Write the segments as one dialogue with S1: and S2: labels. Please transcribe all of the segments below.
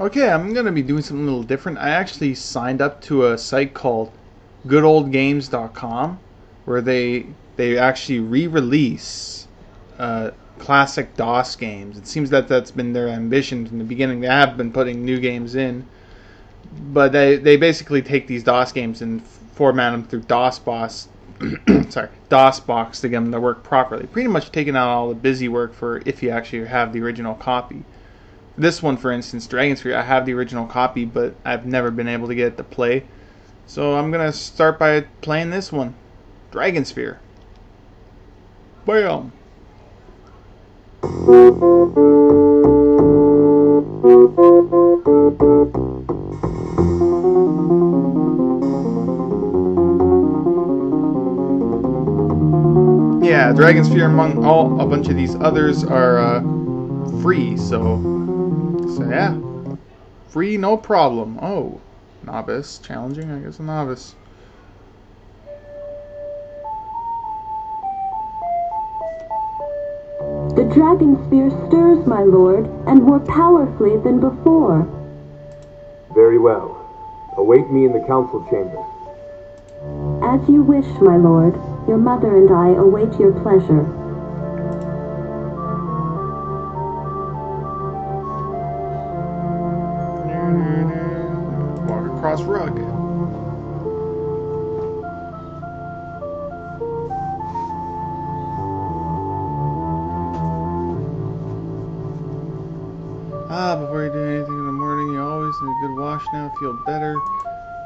S1: Okay, I'm gonna be doing something a little different. I actually signed up to a site called GoodOldGames.com, where they they actually re-release uh, classic DOS games. It seems that that's been their ambition from the beginning. They have been putting new games in, but they they basically take these DOS games and format them through DOSBox. sorry, DOSBox to get them to work properly. Pretty much taking out all the busy work for if you actually have the original copy. This one, for instance, Dragonsphere, I have the original copy, but I've never been able to get it to play. So I'm gonna start by playing this one, Dragonsphere. Bam! Yeah, Dragonsphere among all a bunch of these others are uh, free, so so yeah. Free no problem. Oh. Novice. Challenging? I guess a novice.
S2: The dragon sphere stirs, my lord, and more powerfully than before.
S3: Very well. Await me in the council chamber.
S2: As you wish, my lord. Your mother and I await your pleasure.
S1: Feel better.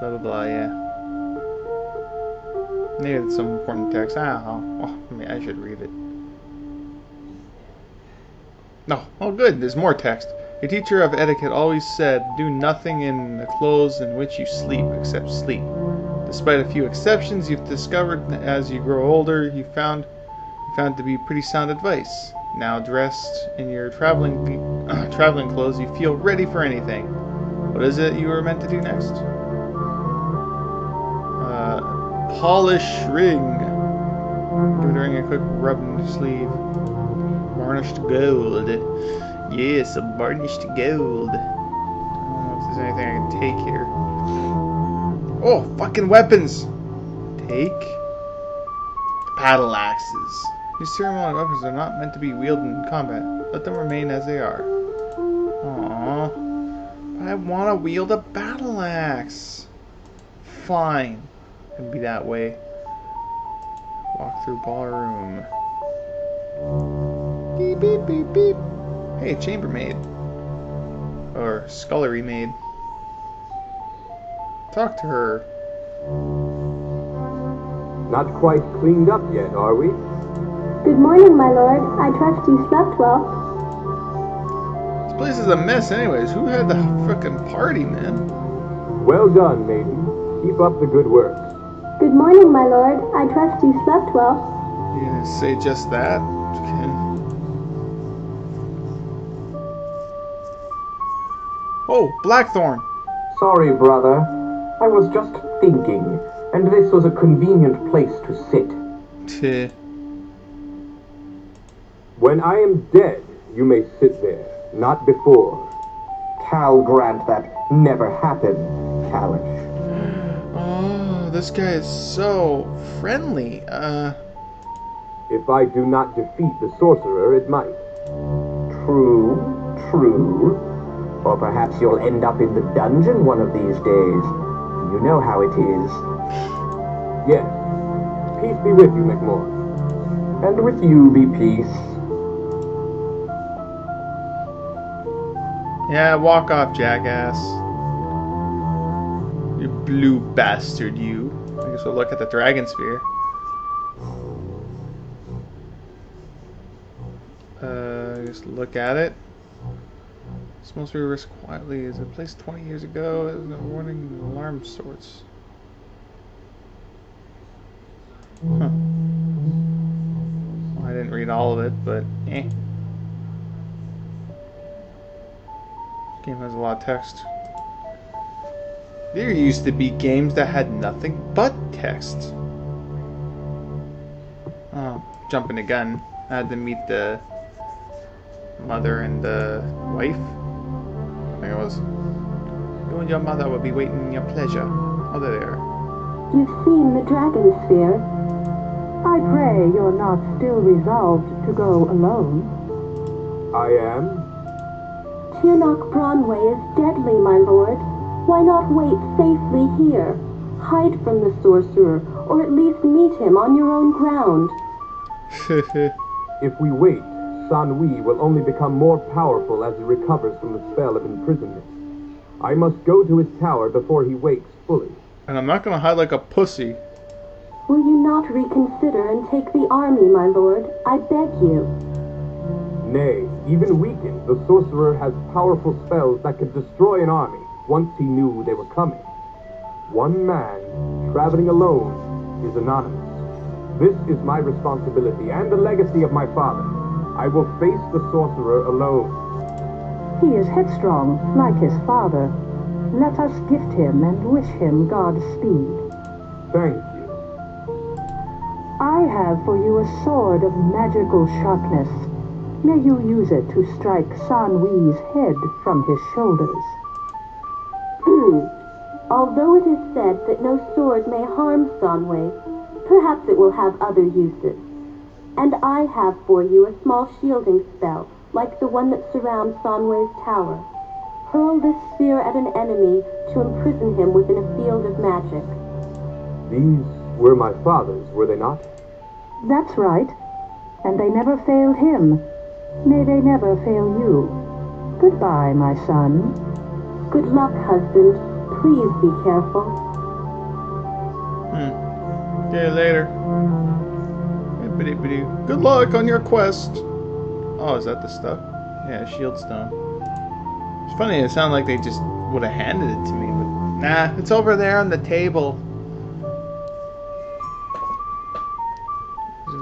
S1: Blah blah blah, yeah. It's some important text. Ah, oh, oh, I, mean, I should read it. No, oh good, there's more text. A teacher of etiquette always said, do nothing in the clothes in which you sleep except sleep. Despite a few exceptions you've discovered as you grow older, you found found to be pretty sound advice. Now dressed in your traveling traveling clothes, you feel ready for anything. What is it you were meant to do next? Uh, polish ring. Give a ring a quick rub in the sleeve. Varnished gold. Yes, a varnished gold. I don't know if there's anything I can take here. Oh, fucking weapons! Take. Battle axes. These ceremonial weapons are not meant to be wielded in combat. Let them remain as they are. Aww. But I want to wield a battle axe. Fine. Can be that way. Walk through ballroom. Beep beep beep beep. Hey, chambermaid. Or scullery maid. Talk to her.
S3: Not quite cleaned up yet, are we?
S2: Good morning, my lord. I trust you slept well.
S1: This place is a mess anyways. Who had the frickin' party, man?
S3: Well done, maiden. Keep up the good work.
S2: Good morning, my lord. I trust you slept well.
S1: You gonna say just that? Okay. Oh, Blackthorn.
S4: Sorry, brother. I was just thinking, and this was a convenient place to sit.
S1: Tch.
S3: When I am dead, you may sit there, not before.
S4: Cal grant that never happened, Callash.
S1: Oh, this guy is so friendly. Uh,
S3: If I do not defeat the sorcerer, it might.
S4: True, true. Or perhaps you'll end up in the dungeon one of these days. You know how it is.
S3: Yes. Peace be with you, McMorris.
S4: And with you be peace.
S1: Yeah, walk off, jackass. You blue bastard, you. I guess we'll look at the Dragon Sphere. Uh, just look at it. Be risk quietly. Is it placed 20 years ago? It was a warning alarm sorts. Huh. Well, I didn't read all of it, but eh. Game has a lot of text. There used to be games that had nothing but text. Oh, jumping the gun. I had to meet the mother and the wife. I think it was. You and your mother will be waiting your pleasure. Oh, there they are.
S2: You've seen the dragon sphere.
S5: I pray you're not still resolved to go alone.
S3: I am.
S2: Tirnoch Bronway is deadly, my lord. Why not wait safely here? Hide from the sorcerer, or at least meet him on your own ground.
S3: If we wait, Sanwe will only become more powerful as he recovers from the spell of imprisonment. I must go to his tower before he wakes fully.
S1: and I'm not gonna hide like a pussy.
S2: Will you not reconsider and take the army, my lord? I beg you.
S3: Nay, even weakened, the sorcerer has powerful spells that could destroy an army once he knew they were coming. One man, traveling alone, is anonymous. This is my responsibility and the legacy of my father. I will face the sorcerer alone.
S5: He is headstrong, like his father. Let us gift him and wish him Godspeed.
S3: Thank you.
S5: I have for you a sword of magical sharpness. May you use it to strike Sanwe's head from his shoulders.
S2: Although it is said that no sword may harm Sanwe, perhaps it will have other uses. And I have for you a small shielding spell, like the one that surrounds Sanwe's tower. Hurl this spear at an enemy to imprison him within a field of magic.
S3: These were my father's, were they not?
S5: That's right. And they never failed him. May they never fail you. Goodbye, my son.
S2: Good luck, husband. Please be careful.
S1: Hmm. See you later. Good luck on your quest. Oh, is that the stuff? Yeah, shield stone. It's funny, it sounded like they just would have handed it to me, but nah, it's over there on the table.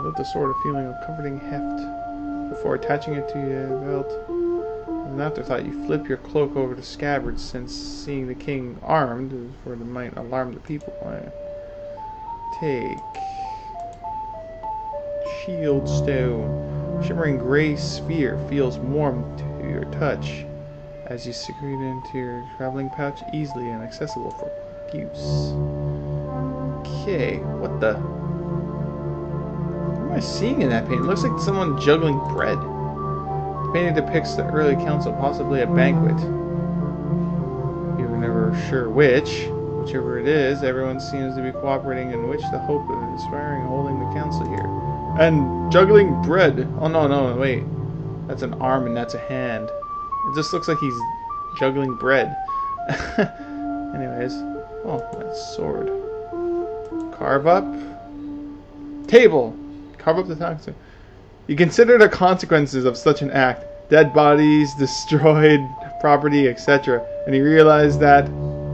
S1: Let the sort of feeling of comforting heft before attaching it to your belt. An afterthought, you flip your cloak over the scabbard, since seeing the king armed, for it might alarm the people. Take shield stone. Shimmering gray sphere feels warm to your touch as you secrete it into your traveling pouch easily and accessible for use. Okay, what the? Am I seeing in that painting? It looks like someone juggling bread. The painting depicts the early council, possibly a banquet. You're never sure which. Whichever it is, everyone seems to be cooperating in which the hope of inspiring holding the council here. And juggling bread. Oh no, no, wait. That's an arm and that's a hand. It just looks like he's juggling bread. Anyways. Oh, that's sword. Carve up. Table. Carve up the toxin. You consider the consequences of such an act. Dead bodies, destroyed property, etc. And you realize that,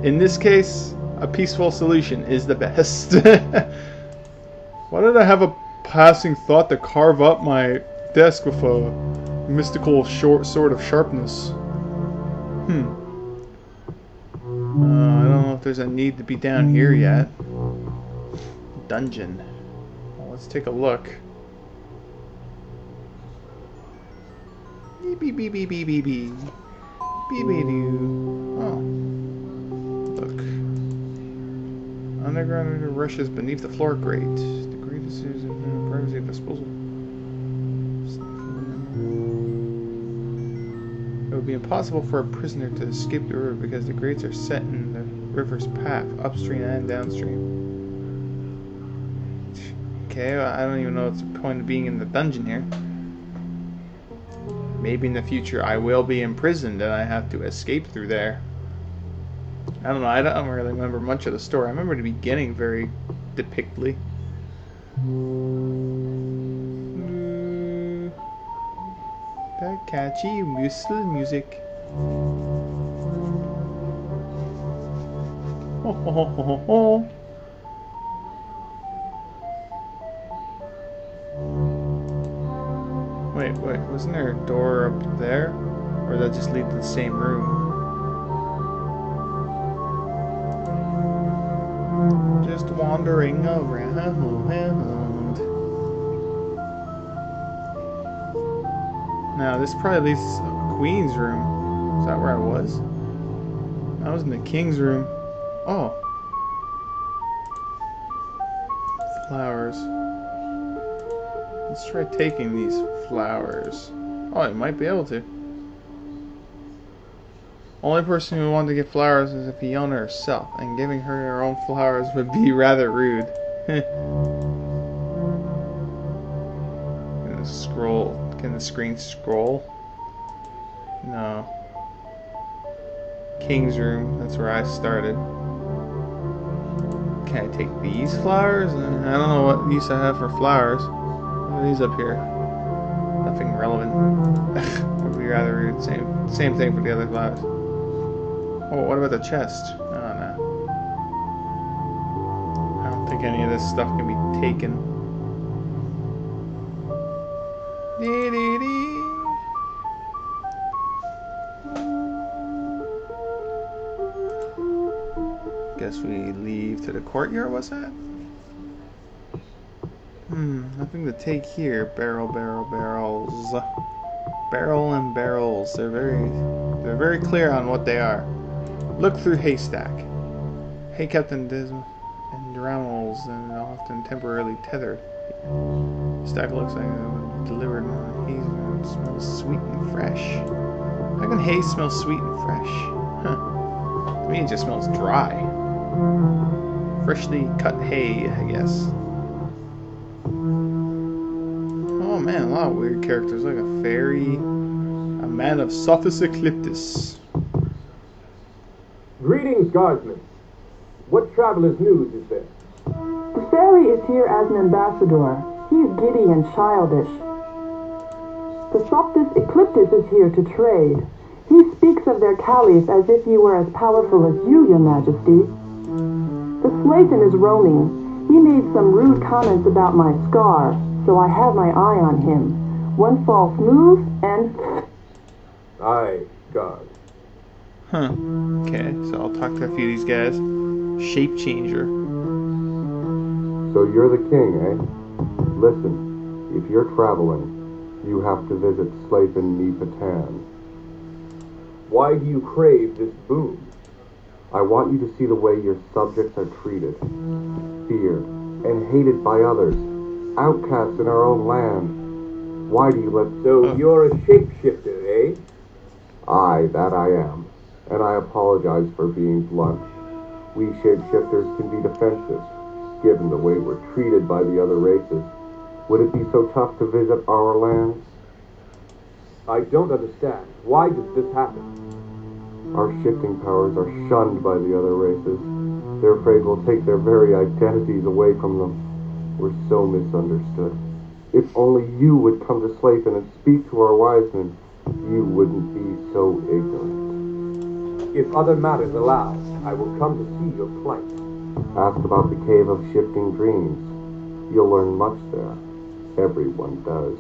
S1: in this case, a peaceful solution is the best. Why did I have a passing thought to carve up my desk with a mystical short sword of sharpness? Hmm. Uh, I don't know if there's a need to be down here yet. Dungeon. Let's take a look. Beep beep beep beep beep beep beep. Beep. Oh. Look. Underground rushes beneath the floor grate. The grate is in privacy disposal. It would be impossible for a prisoner to escape the river because the grates are set in the river's path, upstream and downstream. Okay, well, I don't even know what's the point of being in the dungeon here. Maybe in the future I will be imprisoned and I have to escape through there. I don't know, I don't really remember much of the story. I remember the beginning very depictly. That catchy whistle music. Ho ho ho Wait, wait, wasn't there a door up there? Or did that just lead to the same room? Just wandering around. Now, this probably leads to Queen's room. Is that where I was? I was in the king's room. Oh. Let's try taking these flowers. Oh, I might be able to. Only person who wanted to get flowers is a Fiona herself, and giving her her own flowers would be rather rude. Can the scroll? Can the screen scroll? No. King's room. That's where I started. Can I take these flowers? I don't know what use I have for flowers. Are these up here? Nothing relevant. would be rather rude. Same, same thing for the other flowers. Oh, what about the chest? Oh, no. I don't think any of this stuff can be taken. Dee dee dee. Guess we leave to the courtyard, what's that? Hmm, nothing to take here. Barrel, barrel, barrels. Barrel and barrels. They're very they're very clear on what they are. Look through haystack. Hey Captain Dism and Dramels and often temporarily tethered. Stack looks like it delivered on hay and smells sweet and fresh. How can hay smell sweet and fresh? Huh. To me it just smells dry. Freshly cut hay, I guess. Man, a lot of weird characters, like a fairy, a man of Sophis Ecliptus.
S3: Greetings, guardsmen. What traveler's news is this?
S5: The fairy is here as an ambassador. He is giddy and childish. The Sophis Ecliptus is here to trade. He speaks of their caliph as if he were as powerful as you, your majesty. The Slayton is roaming. He made some rude comments about my scar, so I have my eye on him. One false move, and
S3: I guard.
S1: Huh. Okay, so I'll talk to a few of these guys. Shape changer.
S6: So you're the king, eh? Listen, if you're traveling, you have to visit Slaven Nepatan.
S3: Why do you crave this boon?
S6: I want you to see the way your subjects are treated, feared, and hated by others, outcasts in our own land. Why do you let
S3: So you're a shapeshifter, eh?
S6: I, that I am, and I apologize for being blunt. We shapeshifters can be defensive, given the way we're treated by the other races. Would it be so tough to visit our lands?
S3: I don't understand. Why does this happen?
S6: Our shifting powers are shunned by the other races. They're afraid we'll take their very identities away from them. We're so misunderstood. If only you would come to Slapen and speak to our wise men, you wouldn't be so ignorant.
S3: If other matters allow, I will come to see your plight.
S6: Ask about the Cave of Shifting Dreams. You'll learn much there. Everyone does.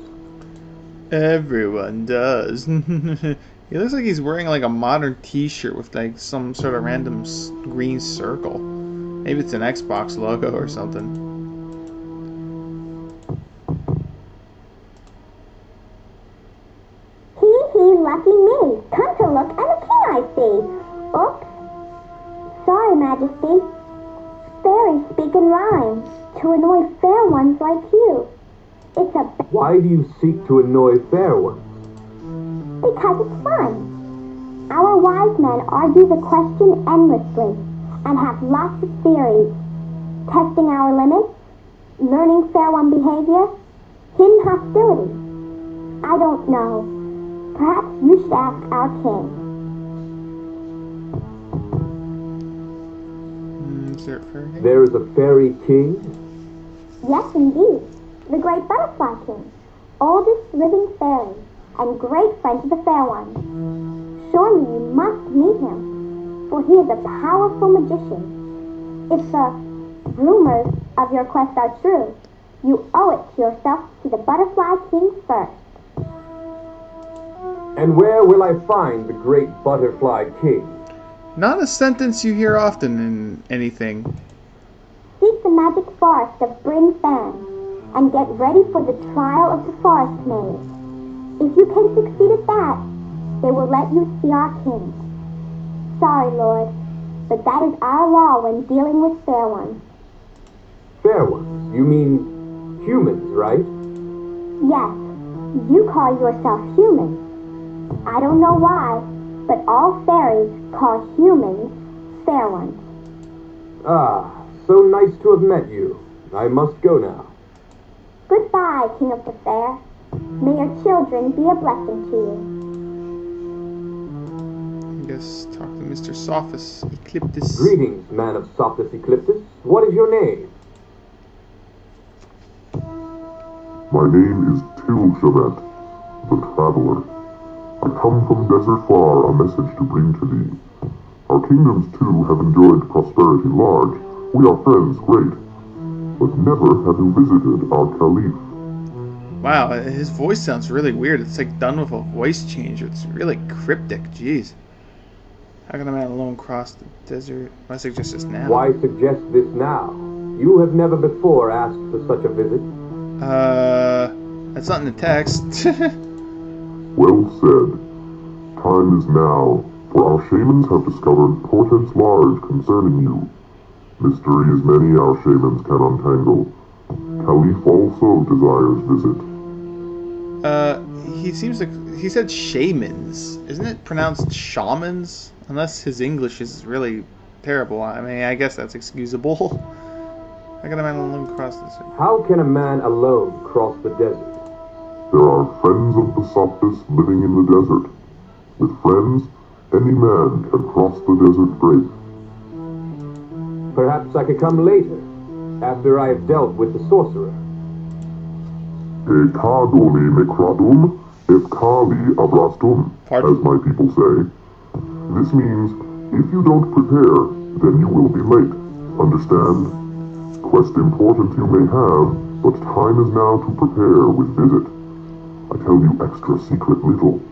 S1: Everyone does. he looks like he's wearing like a modern T-shirt with like some sort of random green circle. Maybe it's an Xbox logo or something.
S3: Why do you seek to annoy fair ones?
S7: because it's fun. Our wise men argue the question endlessly and have lots of theories. Testing our limits, learning fair one behavior, hidden hostility. I don't know. Perhaps you should ask our king.
S1: Mm, is there a fairy king?
S3: There is a fairy king?
S7: Yes, indeed. The great butterfly king, oldest living fairy, and great friend to the fair one. Surely you must meet him, for he is a powerful magician. If the rumors of your quest are true, you owe it to yourself to see the butterfly king first.
S3: And where will I find the great butterfly king?
S1: Not a sentence you hear often in anything.
S7: Seek the magic forest of Bryn Fan and get ready for the trial of the forest maze. If you can succeed at that, they will let you see our king. Sorry, Lord, but that is our law when dealing with fair ones.
S3: Fair ones? You mean humans, right?
S7: Yes, you call yourself human. I don't know why, but all fairies call humans fair ones.
S3: Ah, so nice to have met you. I must go now.
S7: Goodbye, King of the Fair. May your children be a blessing to you.
S1: I guess talk to Mr. Sophis Ecliptus.
S3: Greetings, man of Sophis Ecliptus. What is your name?
S8: My name is Til Shavet, the Traveler. I come from Desert Far a message to bring to thee. Our kingdoms too have enjoyed prosperity large. We are friends great. But never have you visited our Caliph.
S1: Wow, his voice sounds really weird. It's like done with a voice changer. It's really cryptic. Jeez. How can a man alone cross the desert? I suggest this now.
S3: Why suggest this now? You have never before asked for such a visit.
S1: Uh, that's not in the text.
S8: Well said. Time is now, for our shamans have discovered portents large concerning you. Mysteries many our shamans can untangle. Caliph also desires visit.
S1: uh, he seems like he said shamans. Isn't it pronounced shamans? Unless his English is really terrible. I mean, I guess that's excusable. How can a man alone cross this?
S3: How can a man alone cross the desert?
S8: There are friends of the Soptis living in the desert. With friends, any man can cross the desert great.
S3: Perhaps I could come later, after I have dealt with the sorcerer.
S8: E cadoli mecradum, et cali abrastum, as my people say. This means, if you don't prepare, then you will be late. Understand? Quest important you may have, but time is now to prepare with visit. I tell you extra secret little.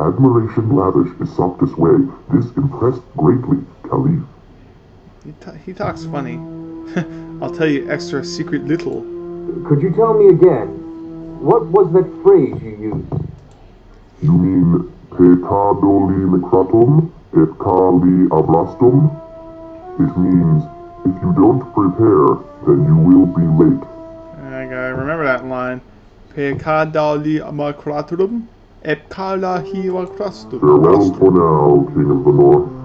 S8: Admiration lavish is Soptis way. This impressed greatly, Caliph.
S1: He, t- he talks funny. I'll tell you extra secret little.
S3: Could you tell me again? What was that phrase you used?
S8: You mean pecadoli mecratum et cali ablastum? It means if you don't prepare, then you will be late.
S1: I gotta remember that line. Pecadali macratrum, epcalahi macrastum.
S8: Farewell for now, King of the North.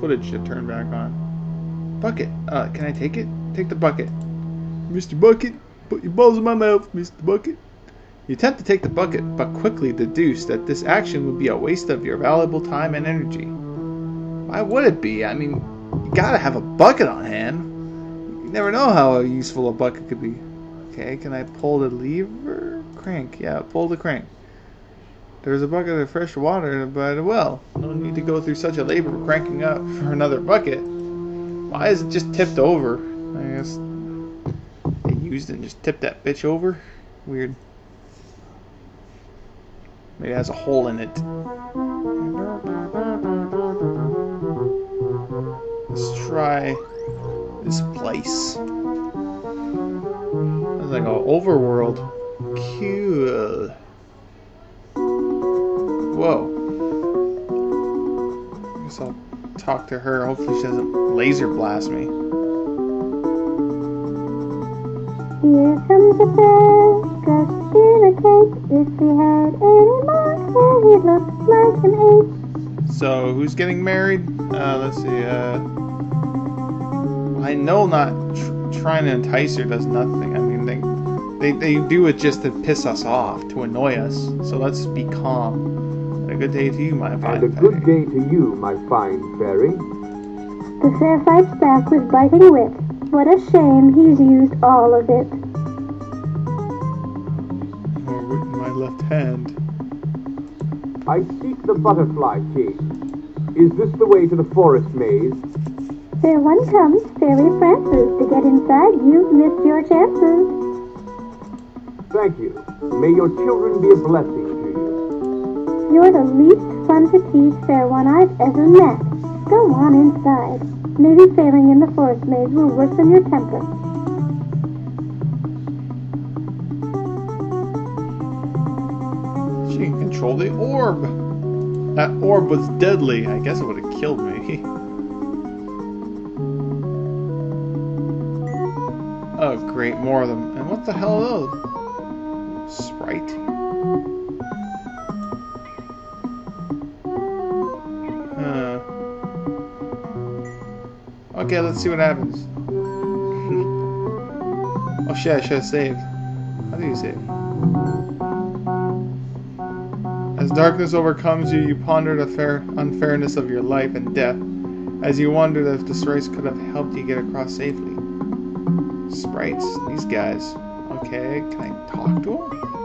S1: Footage to turn back on. Bucket. Uh, can I take it? Take the bucket. Mr. Bucket, put your balls in my mouth, Mr. Bucket. You attempt to take the bucket, but quickly deduce that this action would be a waste of your valuable time and energy. Why would it be? I mean, you gotta have a bucket on hand. You never know how useful a bucket could be. Okay, can I pull the lever? Crank. Yeah, pull the crank. There's a bucket of fresh water by the well. No need to go through such a labor of cranking up for another bucket. Why is it just tipped over? I guess they used it and just tipped that bitch over. Weird. Maybe it has a hole in it. Let's try this place. It's like an overworld. Cool. Whoa. Guess I'll talk to her. Hopefully she doesn't laser blast me.
S7: Here comes a bear, dressed in a cape. If had any more he'd look like an ape.
S1: So who's getting married? Uh, let's see. Uh, I know not tr- trying to entice her does nothing. I mean, they, they they do it just to piss us off, to annoy us. So let's be calm. And a good day to you, my fine
S3: And
S1: fine
S3: a good
S1: fairy.
S3: day to you, my fine fairy.
S7: The fair fights back with biting wit. What a shame he's used all of it.
S1: More wit in my left hand.
S3: I seek the butterfly king. Is this the way to the forest maze?
S7: There one comes, Fairy Francis. To get inside, you've missed your chances.
S3: Thank you. May your children be a blessing to you.
S7: You're the least fun to teach fair one I've ever met. Go on inside. Maybe failing in the forest maze will worsen your temper.
S1: She can control the orb. That orb was deadly. I guess it would have killed me. oh, great, more of them. And what the hell are those? Sprite. Okay, let's see what happens. oh shit, I should have saved. How do you save? As darkness overcomes you, you ponder the fair unfairness of your life and death, as you wondered if this race could have helped you get across safely. Sprites, these guys. Okay, can I talk to them?